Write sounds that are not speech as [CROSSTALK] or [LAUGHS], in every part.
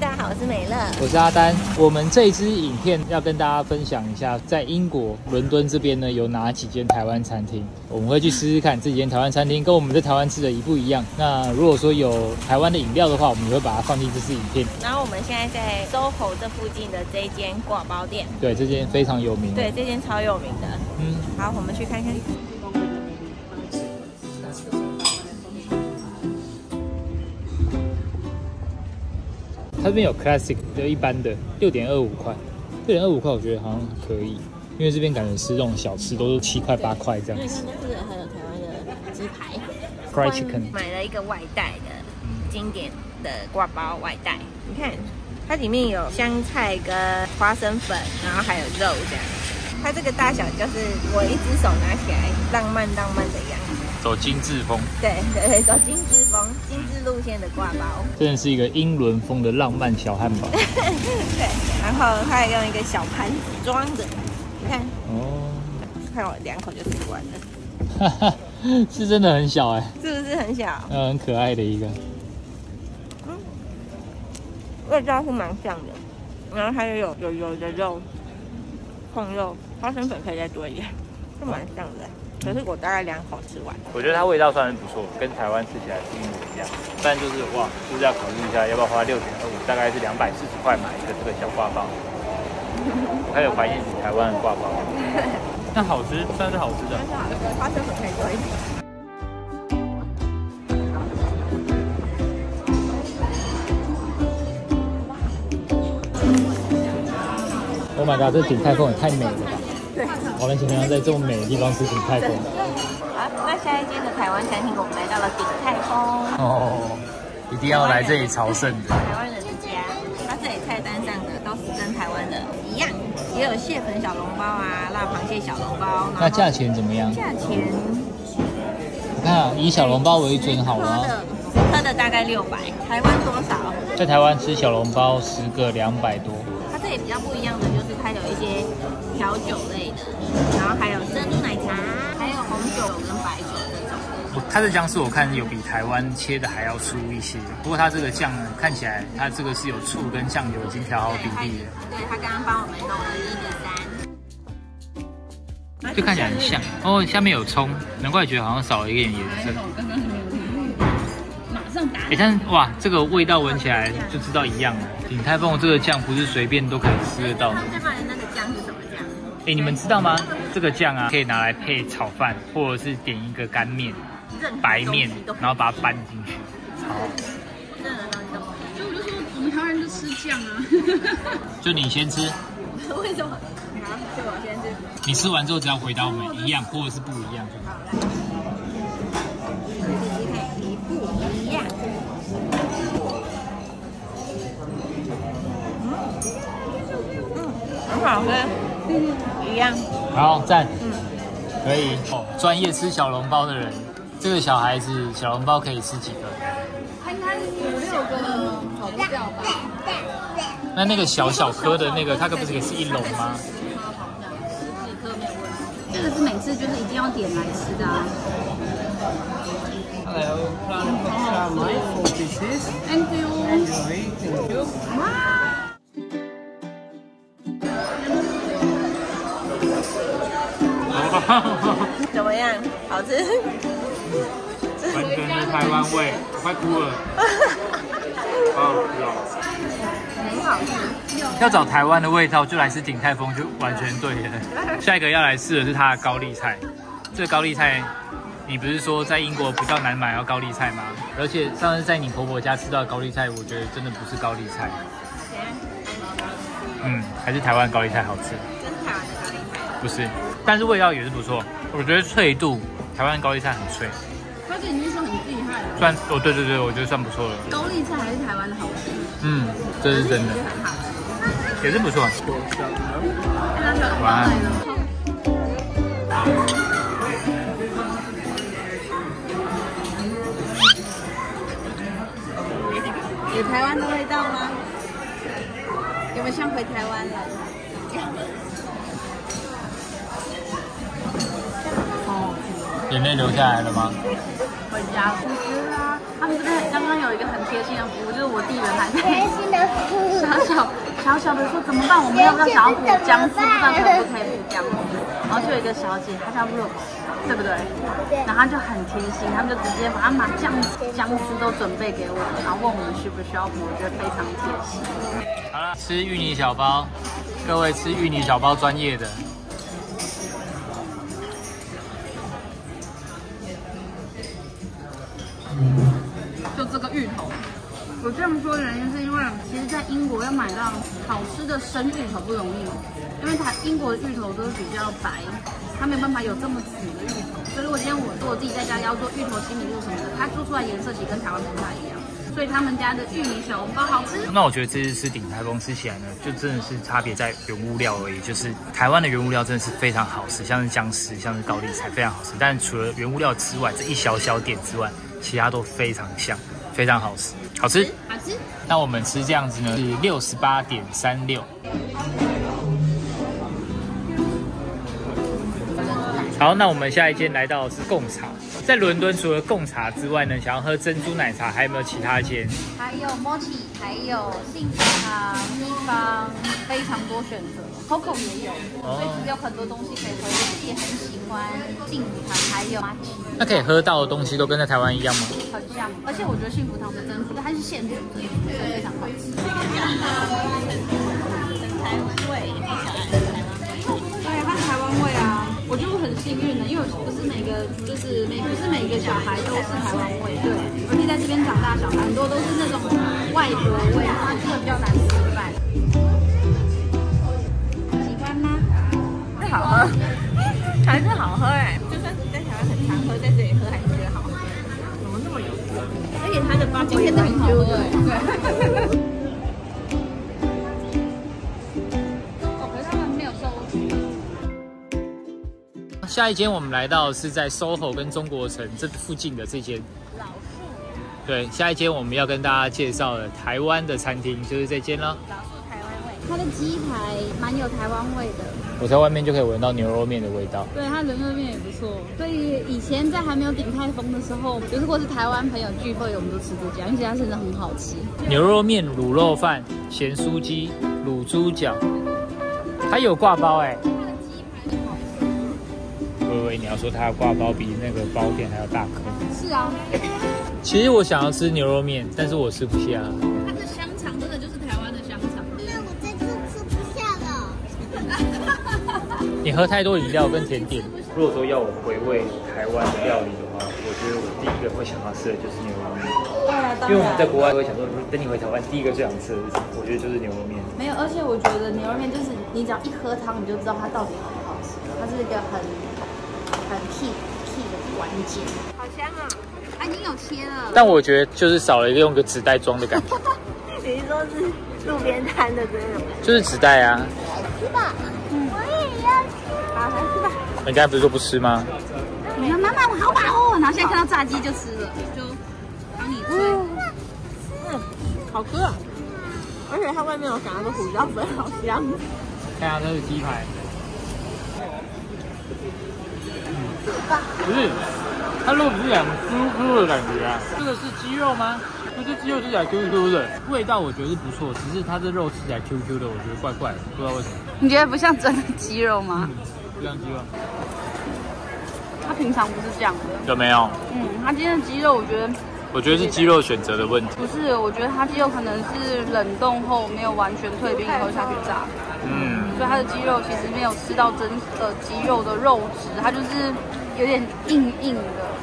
大家好，我是美乐。我是阿丹。我们这一支影片要跟大家分享一下，在英国伦敦这边呢有哪几间台湾餐厅，我们会去试试看这几间台湾餐厅跟我们在台湾吃的一不一样。那如果说有台湾的饮料的话，我们也会把它放进这支影片。然后我们现在在 SOHO 这附近的这一间挂包店，对，这间非常有名。对，这间超有名的。嗯，好，我们去看看。它这边有 classic 的一般的六点二五块，六点二五块我觉得好像可以，因为这边感觉吃这种小吃都是七块八块这样子。这个还有台湾的鸡排，fried chicken。买了一个外带的经典的挂包外带，你看它里面有香菜跟花生粉，然后还有肉这样。它这个大小就是我一只手拿起来，浪漫浪漫的样子。走精致风，对对对，走精致风，路线的挂包，真的是一个英伦风的浪漫小汉堡。[LAUGHS] 对，然后他还用一个小盘子装的，你看，哦，看我两口就吃完了。哈哈，是真的很小哎，是不是很小？嗯，很可爱的一个。嗯，味道是蛮像的，然后它又有有有的肉，控肉，花生粉可以再多一点，是蛮像的。可是我大概两口吃完，我觉得它味道算是不错，跟台湾吃起来是一模一样。但就是哇，就是要考虑一下要不要花六点二五，大概是两百四十块买一个这个小挂包。[LAUGHS] 我开始怀念起台湾的挂包。但好吃，算是好吃的。花生粉可以多一点。Oh my god，这景泰丰也太美了吧！我们今天在这么美的地方吃鼎泰丰。好，那下一间的台湾餐厅，我们来到了鼎泰丰。哦，一定要来这里朝圣的。台湾人的家，它这里菜单上的都是跟台湾的一样，也有蟹粉小笼包啊，辣螃蟹小笼包。那价钱怎么样？价钱，你看啊，以小笼包为准好吗？喝的大概六百，台湾多少？在台湾吃小笼包十个两百多。它这里比较不一样的就是它有一些。调酒类的，然后还有珍珠奶茶，还有红酒跟白酒这种。我它的姜是我看有比台湾切的还要粗一些，不过它这个酱呢，看起来它这个是有醋跟酱油已经调好比例的。对，他刚刚帮我们弄了一比三，就看起来很像。哦，下面有葱，难怪觉得好像少了一点颜色。马上打。哎，但是哇，这个味道闻起来就知道一样了。鼎泰丰这个酱不是随便都可以吃得到。哎，你们知道吗？这个酱啊，可以拿来配炒饭，或者是点一个干面、白面，然后把它拌进去。好。所以我就说，我们台湾人就吃酱啊。[LAUGHS] 就你先吃。[LAUGHS] 为什么？好，就我先吃。你吃完之后，只要回答我们一样，或者是不一样就好。一不一样。嗯嗯，很好喝。一样，好赞，嗯，可以哦。专业吃小笼包的人，这个小孩子小笼包可以吃几个？应该五六个跑不掉吧？那那个小小颗的那个，它可不是也是一笼吗？这个是每次就是一定要点来吃的。啊 Hello, pieces. Thank you. Thank you. [LAUGHS] 怎么样？好吃？完全的台湾味，快哭了。[LAUGHS] 好吃很好吃。要找台湾的味道，就来吃鼎泰丰，就完全对了。下一个要来试的是它的高丽菜。这个高丽菜，你不是说在英国比较难买到高丽菜吗？而且上次在你婆婆家吃到高丽菜，我觉得真的不是高丽菜。嗯，还是台湾高丽菜好吃。真台湾的高丽菜？不是。但是味道也是不错，我觉得脆度，台湾高丽菜很脆。它这已经算很厉害了。算哦，对对对，我觉得算不错了。高丽菜还是台湾的好吃。嗯，这是真的。也是不错。晚安。有台湾的味道吗？有没有像回台湾了？眼泪流下来了吗？回家吃啊！他们这边刚刚有一个很贴心的服务，就是我弟的奶奶。贴心的服务。有小小的说怎么办？我们要不要想要补姜丝？不知道可不可以补姜丝？然后就有一个小姐，她叫 Rose，对不对？对然后她就很贴心，他们就直接把他们把姜姜丝都准备给我们，然后问我们需不需要补，我觉得非常贴心。好了，吃芋泥小包，各位吃芋泥小包专业的。就这个芋头。我这么说的原因是因为，其实，在英国要买到好吃的生芋头不容易，因为它英国的芋头都是比较白，它没有办法有这么紫的芋头。所以如果今天我我自己在家要做芋头西米露什么的，它做出来颜色其实跟台湾不太一样。所以他们家的玉米小笼包好吃。那我觉得这次吃鼎泰丰吃起来呢，就真的是差别在原物料而已。就是台湾的原物料真的是非常好吃，像是姜丝、像是高丽菜，非常好吃。但除了原物料之外，这一小小点之外，其他都非常像，非常好吃，好吃。好吃。那我们吃这样子呢，是六十八点三六。好，那我们下一间来到的是贡茶。在伦敦除了贡茶之外呢，想要喝珍珠奶茶，还有没有其他间？还有 Mochi，还有幸福堂、一方，非常多选择。Coco 也有，所以其实有很多东西可以喝。我自己也很喜欢幸福糖，还有。那可以喝到的东西都跟在台湾一样吗？很像，而且我觉得幸福糖的珍珠它是现煮珍珠，所以非常好吃。台湾味，你想来台湾味？对，它是台湾味啊。我就很幸运的，因为不是每个就是每不是每个小孩都是台湾味，对。而且在这边长大小孩很多都是那种外国味，它这个比较难吃好喝，还是好喝哎！就算是在台湾很常喝，在这里喝还是觉得好喝。怎么那么有趣？而且它的八今天都很好喝哎。有收。下一间我们来到是在 SOHO 跟中国城这附近的这间老树，对，下一间我们要跟大家介绍的台湾的餐厅就是这间了。老树台湾味。它的鸡排蛮有台湾味的，我在外面就可以闻到牛肉面的味道。对，它人肉面也不错。所以以前在还没有鼎泰丰的时候，就是如果是台湾朋友聚会，我们都吃这家，因为这家真的很好吃。牛肉面、卤肉饭、咸酥鸡、卤猪脚，它有挂包哎、微微，你要说它的挂包比那个包店还要大颗。是啊，其实我想要吃牛肉面，但是我吃不下。[LAUGHS] 你喝太多饮料跟甜点。如果说要我回味台湾的料理的话，我觉得我第一个会想要吃的就是牛肉面。对啊，因为我们在国外会想说，等你回台湾，第一个最想吃的是什么？我觉得就是牛肉面。没有，而且我觉得牛肉面就是你只要一喝汤，你就知道它到底好不好吃。它是一个很很 key key 的关键。好香啊！啊已经有切了，但我觉得就是少了一个用个纸袋装的感觉，[LAUGHS] 你是说是路边摊的这种？就是纸袋啊。吃吧，嗯我也要吃。好，来吃吧。你刚才不是说不吃吗？你看妈妈我好饱哦，然后现在看到炸鸡就吃了，就帮你吃。嗯，好吃啊！而且它外面有想要的胡椒粉，好香。看下这是鸡排。不是，它肉不是很 Q Q 的感觉啊。这个是鸡肉吗？不是鸡肉吃起来 Q Q 的，味道我觉得是不错，只是它这肉吃起来 Q Q 的，我觉得怪怪的，不知道为什么。你觉得不像真的鸡肉吗？不像鸡肉。它平常不是这样的。有没有？嗯，它今天的鸡肉我觉得我觉得是鸡肉选择的问题。不是，我觉得它鸡肉可能是冷冻后没有完全退冰以后下去炸，嗯，所以它的鸡肉其实没有吃到真的鸡肉的肉质，它就是有点硬硬的，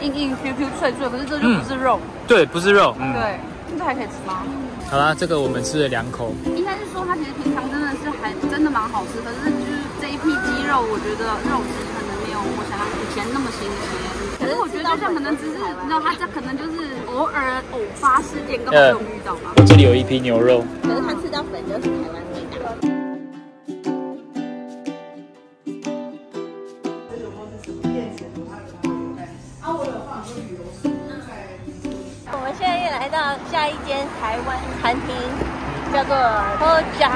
硬硬 Q Q 脆脆，可是这就不是肉。对，不是肉。嗯，对，这还可以吃吗？好啦，这个我们吃了两口。应该是说它其实平常真的是还真的蛮好吃，可是就是这一批鸡肉，我觉得肉质可能没有我想象以前那么新鲜。可是我觉得就像可能只是，你知道它这可能就是偶尔偶发事件，根本没有遇到吧。我这里有一批牛肉。可是它吃到粉就是台湾味一间台湾餐厅，叫做喝家，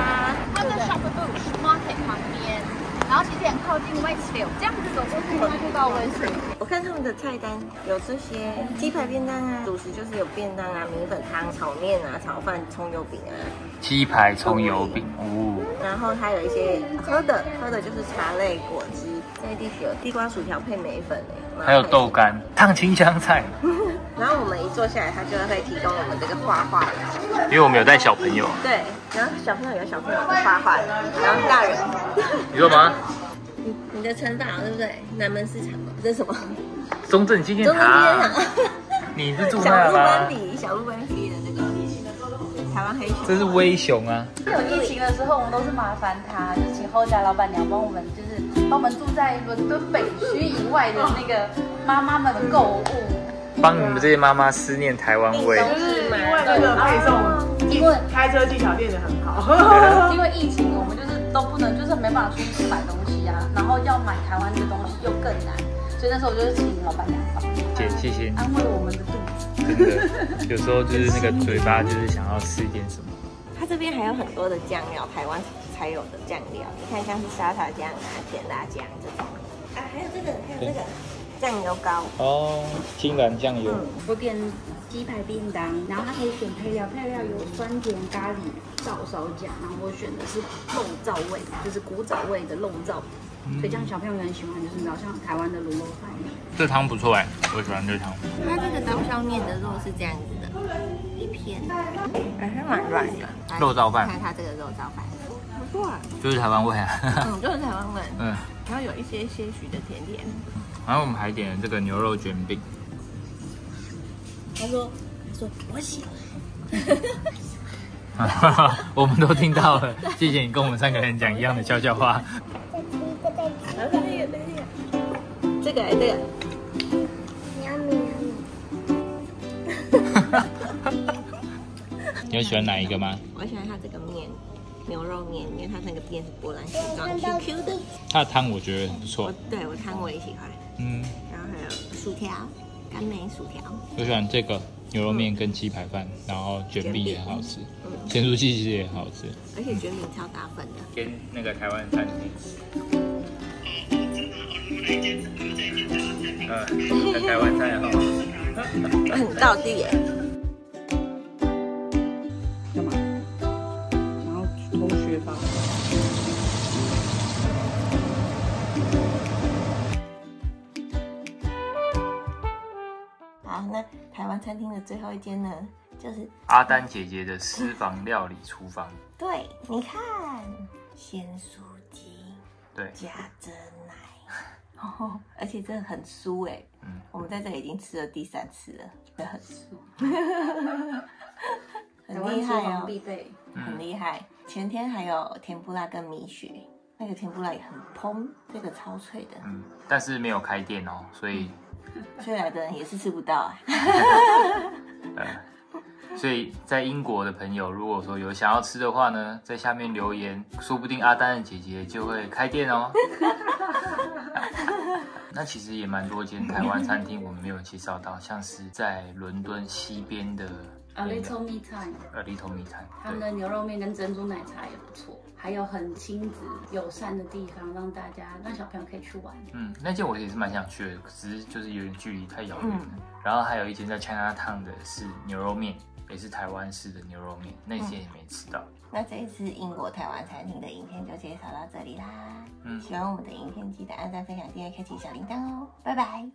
它在 Shop Bush Market 旁边，然后其实很靠近 Westfield，这样子走过去应该就到 Westfield。我看他们的菜单有这些鸡排便当啊，主食就是有便当啊、米粉汤、炒面啊、炒饭、葱油饼啊，鸡排葱油饼哦，然后还有一些喝的，喝的就是茶类果汁，在地有地瓜薯条配梅粉哎，还有豆干烫青香菜。[LAUGHS] 然后我们一坐下来，他就会提供我们这个画画的，因为我们有带小朋友。对，然后小朋友有小朋友的画画，然后大人。[LAUGHS] 你说吗？你你的城堡对不对？南门市场吗？这是什么？中正纪念堂。你是住那吗？小鹿斑比的那个台湾黑熊。这是威熊啊！有疫情的时候，我们都是麻烦他，就请后家老板娘帮我们，就是帮我们住在伦敦北区以外的那个妈妈们的购物。帮你们这些妈妈思念台湾味，就是因为那个配送，因为开车技巧练得很好。[LAUGHS] 因为疫情，我们就是都不能，就是没办法出去买东西啊，然后要买台湾的东西又更难，所以那时候我就是请老板娘帮。姐，谢谢你安慰我们的肚子。真的，有时候就是那个嘴巴就是想要吃一点什么。它这边还有很多的酱料，台湾才有的酱料，你看像是沙茶酱啊、甜辣酱这种。啊，还有这个，还有这个。酱油膏哦，金兰酱油。我点鸡排便当，然后它可以选配料，配料有酸甜咖喱照烧酱，然后我选的是肉燥味，就是古早味的肉燥，所以这样小朋友很喜欢，就是好像台湾的卤肉饭一样。这汤不错哎，我喜欢这汤。它这个刀削面的肉是这样子的，一片，还是蛮软的。肉燥饭，看它这个肉燥饭，不错啊，就是台湾味啊。嗯，[LAUGHS] 就是台湾味。嗯，然后有一些些许的甜点。然后我们还点了这个牛肉卷饼。他说：“他说我喜欢。[LAUGHS] ”我们都听到了，谢谢你跟我们三个人讲一样的悄悄话。这个，这个。[LAUGHS] 你有喜欢哪一个吗？我喜欢它这个面，牛肉面，因为它那个面是波兰形状，Q Q 的。它的汤我觉得很不错。对我汤我也喜欢。嗯，然后还有薯条，甘梅薯条。我喜欢这个牛肉面跟鸡排饭，然后卷饼也很好吃，咸酥鸡其实也很好吃，而且卷饼超大份的。跟那个台湾餐厅。嗯，台湾菜也好。很到地耶。湾餐厅的最后一间呢，就是阿丹姐姐的私房料理厨房。[LAUGHS] 对，你看，鲜酥鸡，对，加真奶，哦，而且真的很酥哎。嗯，我们在这里已经吃了第三次了，真的很酥，[LAUGHS] 很厉害哦，必备，很厉害。前天还有甜不辣跟米雪，那个甜不辣也很蓬，这个超脆的。嗯，但是没有开店哦，所以。所以来的人也是吃不到啊。[LAUGHS] 所以在英国的朋友，如果说有想要吃的话呢，在下面留言，说不定阿丹的姐姐就会开店哦。[LAUGHS] 那其实也蛮多间台湾餐厅，我们没有介绍到，像是在伦敦西边的。A little me time，A little me time，他们的牛肉面跟珍珠奶茶也不错，还有很亲子友善的地方，让大家让小朋友可以去玩。嗯，那间我也是蛮想去的，只是就是有点距离太遥远了。然后还有一间在 China Town 的是牛肉面，也是台湾式的牛肉面，那间也没吃到。那这一次英国台湾餐厅的影片就介绍到这里啦。嗯，喜欢我们的影片记得按赞、分享、订阅、开启小铃铛哦。拜拜。